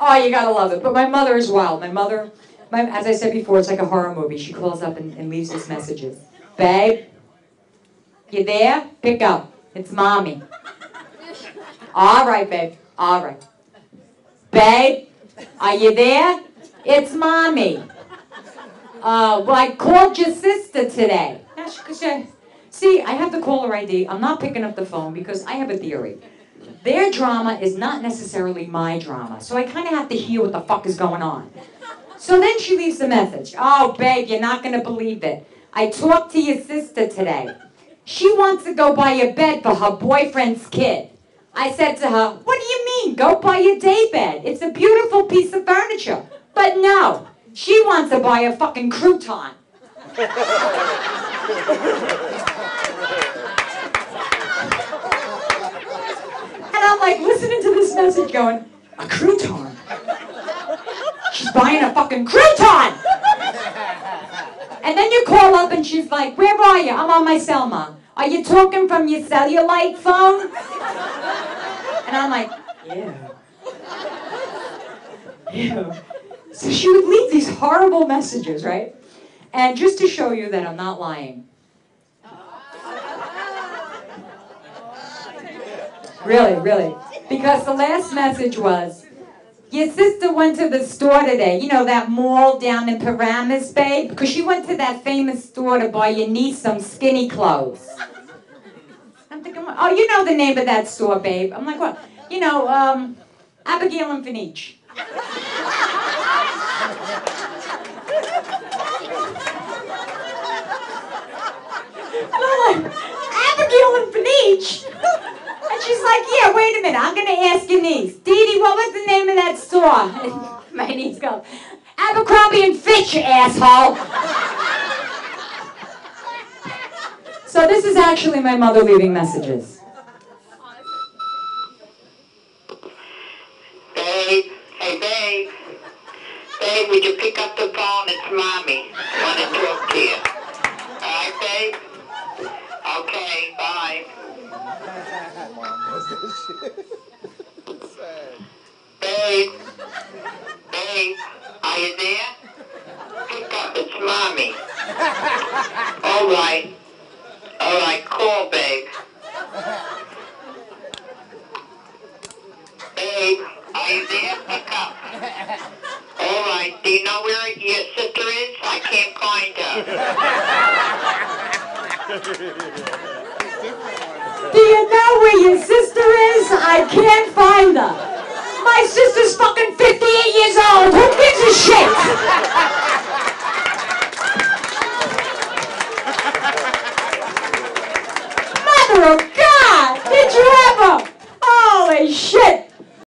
Oh, you gotta love it. But my mother as well. My mother, my, as I said before, it's like a horror movie. She calls up and, and leaves us messages. Babe, you there? Pick up. It's mommy. All right, babe. All right. Babe, are you there? It's mommy. Uh, well, I called your sister today. See, I have the caller ID. I'm not picking up the phone because I have a theory. Their drama is not necessarily my drama, so I kind of have to hear what the fuck is going on. So then she leaves the message. Oh, babe, you're not gonna believe it. I talked to your sister today. She wants to go buy a bed for her boyfriend's kid. I said to her, What do you mean? Go buy a day bed. It's a beautiful piece of furniture. But no, she wants to buy a fucking crouton. I'm like listening to this message going, A crouton? She's buying a fucking crouton! And then you call up and she's like, Where are you? I'm on my cell. Are you talking from your cellulite phone? And I'm like, Ew. Ew. So she would leave these horrible messages, right? And just to show you that I'm not lying. Really, really. Because the last message was, your sister went to the store today. You know, that mall down in Paramus, babe? Because she went to that famous store to buy your niece some skinny clothes. I'm thinking, oh, you know the name of that store, babe. I'm like, what? You know, um, Abigail and Finich. And I'm like, Abigail and Finich? And she's like, yeah, wait a minute, I'm gonna ask your niece. Dee Dee, what was the name of that store? My niece goes, Abercrombie and Fitch, you asshole. So this is actually my mother leaving messages. Babe, hey babe. Babe, would you pick up the phone? It's mommy. Want to talk to you. Alright, babe? Okay, bye. Babe, babe, are you there? Pick up, it's mommy. Alright. Alright, call, babe. Babe, are you there? Pick up. All right. Do you know where your sister is? I can't find her. Do you know where your sister is? I can't find her. My sister's fucking 58 years old. Who gives a shit? Mother of